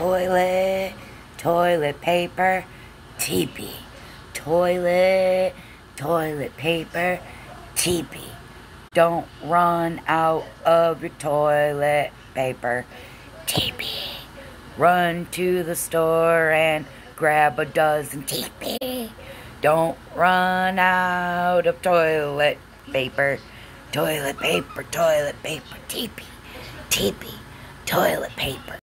Toilet, toilet paper, teepee. Toilet, toilet paper, teepee. Don't run out of your toilet paper, teepee. Run to the store and grab a dozen teepee. Don't run out of toilet paper, toilet paper, toilet paper, teepee, teepee, toilet paper.